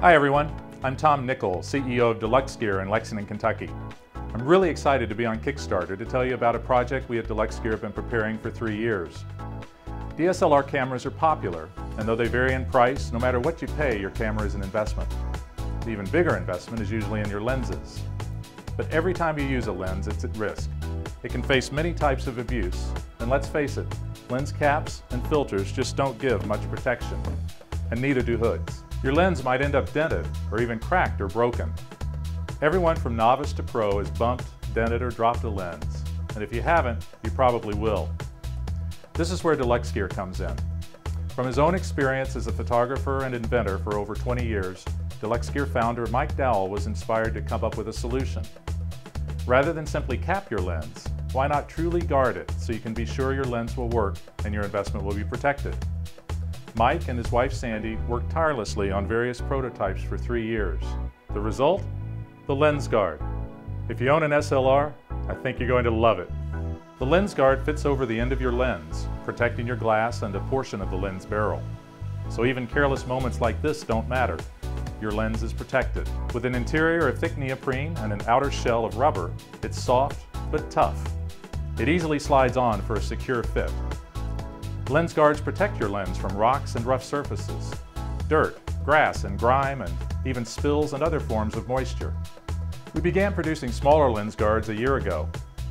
Hi everyone, I'm Tom Nickel, CEO of DeluxGear in Lexington, Kentucky. I'm really excited to be on Kickstarter to tell you about a project we at DeluxGear have been preparing for three years. DSLR cameras are popular, and though they vary in price, no matter what you pay, your camera is an investment. The even bigger investment is usually in your lenses. But every time you use a lens, it's at risk. It can face many types of abuse, and let's face it, lens caps and filters just don't give much protection, and neither do hoods. Your lens might end up dented or even cracked or broken. Everyone from novice to pro has bumped, dented, or dropped a lens. And if you haven't, you probably will. This is where DeluxGear comes in. From his own experience as a photographer and inventor for over 20 years, DeluxGear founder Mike Dowell was inspired to come up with a solution. Rather than simply cap your lens, why not truly guard it so you can be sure your lens will work and your investment will be protected? Mike and his wife Sandy worked tirelessly on various prototypes for three years. The result? The Lens Guard. If you own an SLR, I think you're going to love it. The Lens Guard fits over the end of your lens, protecting your glass and a portion of the lens barrel. So even careless moments like this don't matter. Your lens is protected. With an interior of thick neoprene and an outer shell of rubber, it's soft but tough. It easily slides on for a secure fit. Lens guards protect your lens from rocks and rough surfaces, dirt, grass and grime, and even spills and other forms of moisture. We began producing smaller lens guards a year ago,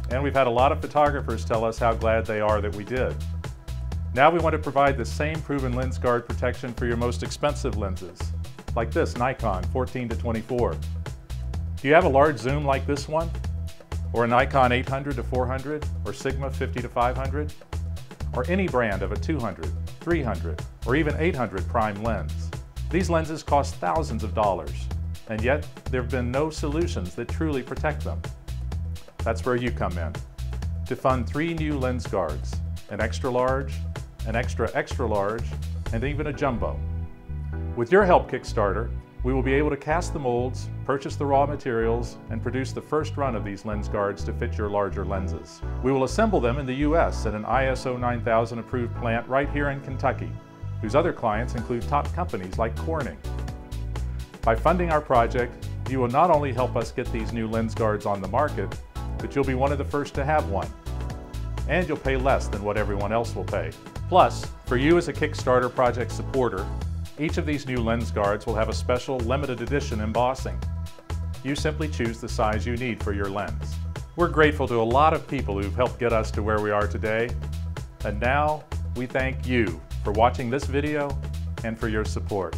and we've had a lot of photographers tell us how glad they are that we did. Now we want to provide the same proven lens guard protection for your most expensive lenses, like this Nikon 14 to 24. Do you have a large zoom like this one? Or a Nikon 800 to 400 or Sigma 50 to 500? or any brand of a 200, 300, or even 800 prime lens. These lenses cost thousands of dollars, and yet there have been no solutions that truly protect them. That's where you come in. To fund three new lens guards, an extra large, an extra extra large, and even a jumbo. With your help, Kickstarter, we will be able to cast the molds, purchase the raw materials, and produce the first run of these lens guards to fit your larger lenses. We will assemble them in the U.S. at an ISO 9000 approved plant right here in Kentucky, whose other clients include top companies like Corning. By funding our project, you will not only help us get these new lens guards on the market, but you'll be one of the first to have one. And you'll pay less than what everyone else will pay. Plus, for you as a Kickstarter project supporter, each of these new lens guards will have a special limited edition embossing. You simply choose the size you need for your lens. We're grateful to a lot of people who've helped get us to where we are today. And now, we thank you for watching this video and for your support.